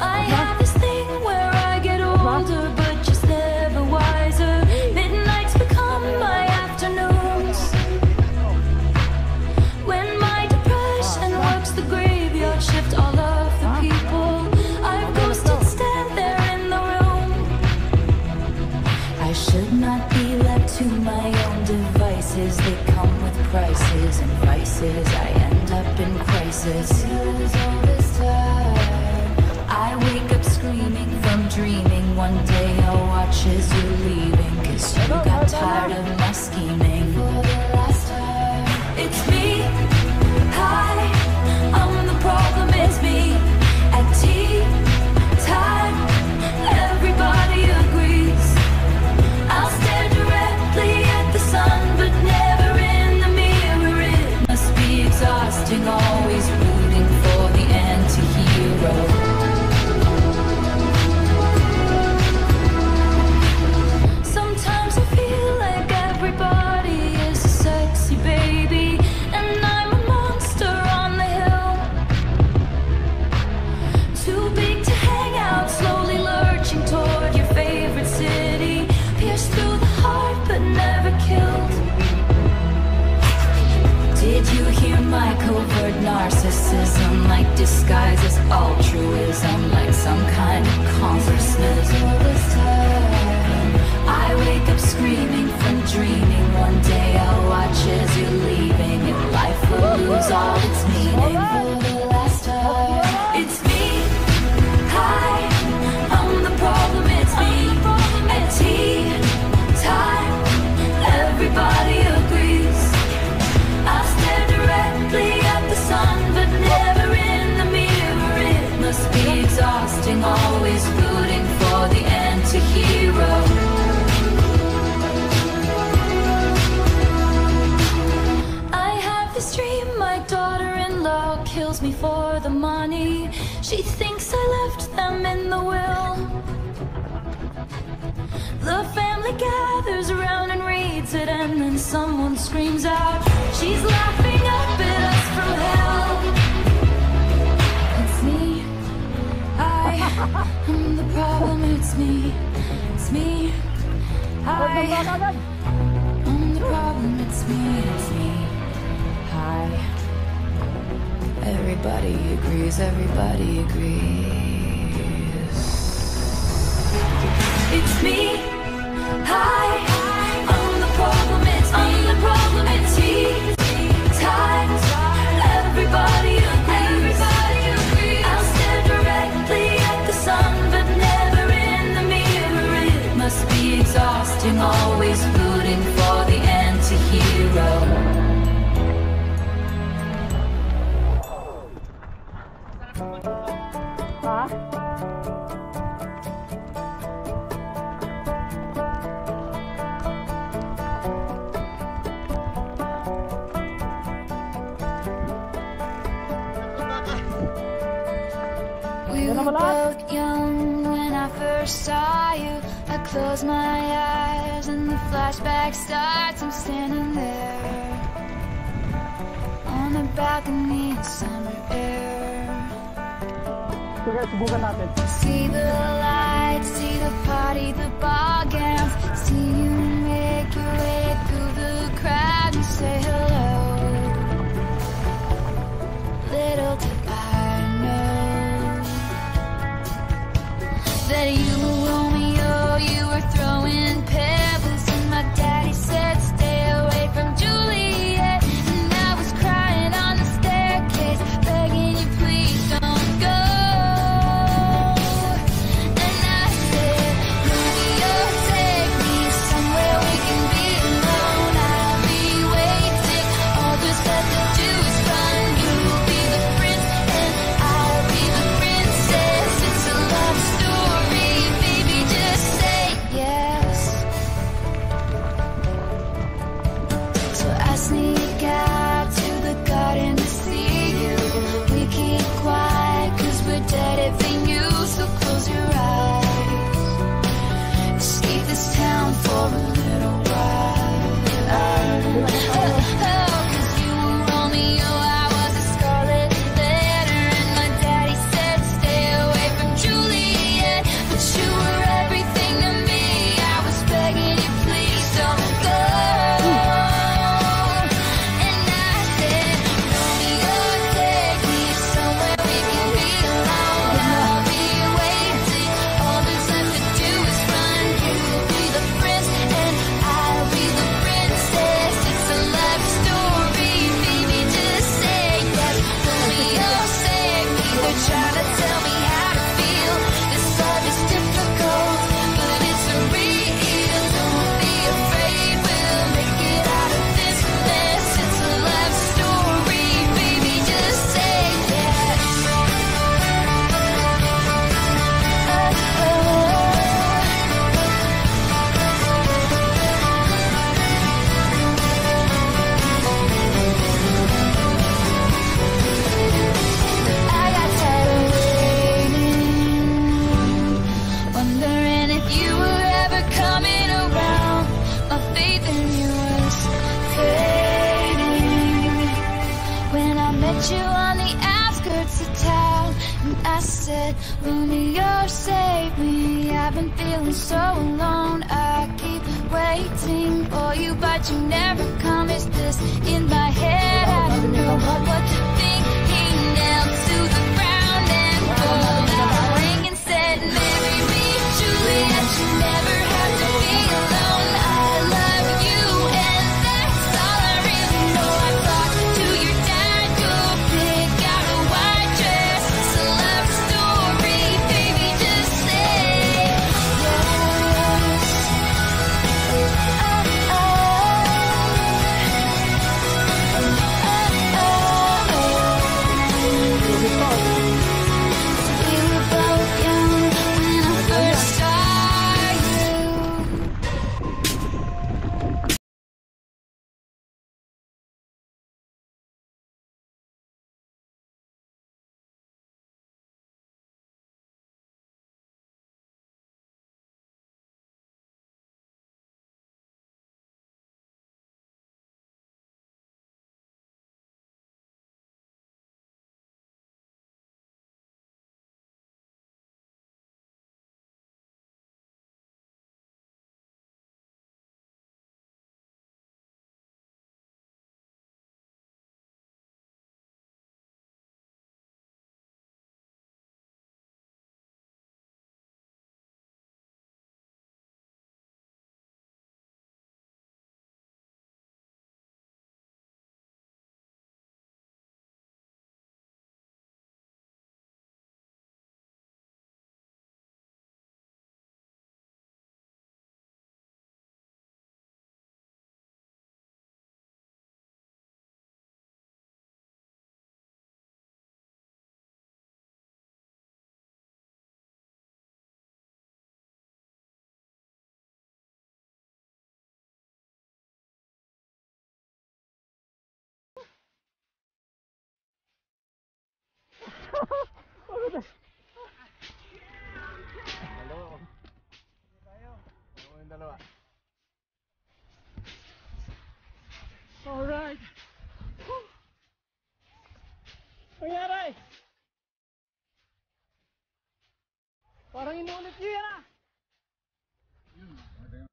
I have this thing where I get older, but just never wiser. Midnights become my afternoons. When my depression works the graveyard shift, all of the people I've ghosted stand there in the room. I should not be left to my own devices. They come with prices and vices. I end up in crisis. Altruism, like some kind of time, I wake up screaming from dreaming. One day I'll watch as you're leaving, and life will lose all its meaning. For the last time, it's me. I'm the problem. It's me. At everybody kills me for the money. She thinks I left them in the will. The family gathers around and reads it, and then someone screams out, She's laughing up at us from hell. It's me. I am the problem. It's me. It's me. I am the problem. It's me. It's me. Hi. Everybody agrees. Everybody agrees. It's me. Hi. First saw you. I close my eyes and the flashback starts. I'm standing there on the balcony in summer air. Sige, subukan natin. See the lights, see the party, the ball gotta you on the outskirts of town. And I said, Romeo, save me. I've been feeling so alone. I keep waiting for you, but you never come. Is this in my head? I don't know Oh, hold.